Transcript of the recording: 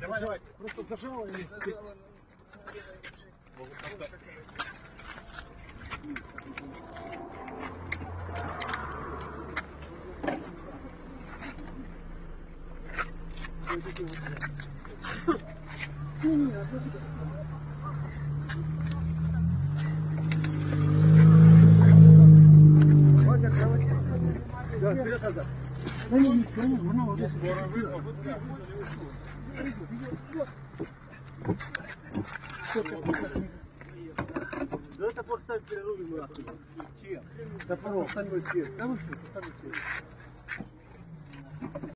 Давай, давай, просто зажало и... Да, вперед назад. Да. Да это поставь перерубим нахуй. Да, пожалуйста, Да вы что, поставьте.